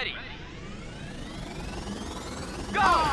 Ready. Go!